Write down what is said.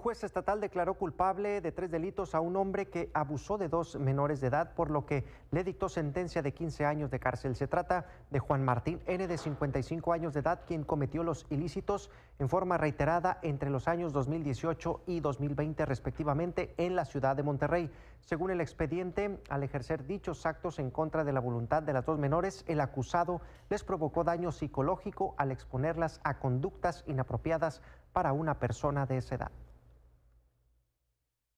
juez estatal declaró culpable de tres delitos a un hombre que abusó de dos menores de edad, por lo que le dictó sentencia de 15 años de cárcel. Se trata de Juan Martín N., de 55 años de edad, quien cometió los ilícitos en forma reiterada entre los años 2018 y 2020, respectivamente, en la ciudad de Monterrey. Según el expediente, al ejercer dichos actos en contra de la voluntad de las dos menores, el acusado les provocó daño psicológico al exponerlas a conductas inapropiadas para una persona de esa edad.